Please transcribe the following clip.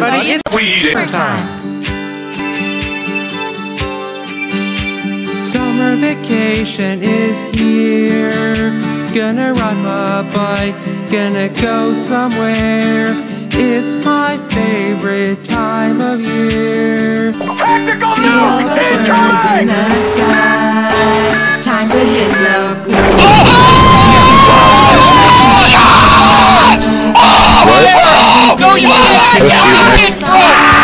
everybody, it's Weed summer time. Summer vacation is here. Gonna ride my bike, gonna go somewhere. It's my favorite time of year. Practical See all the birds in the Didn't!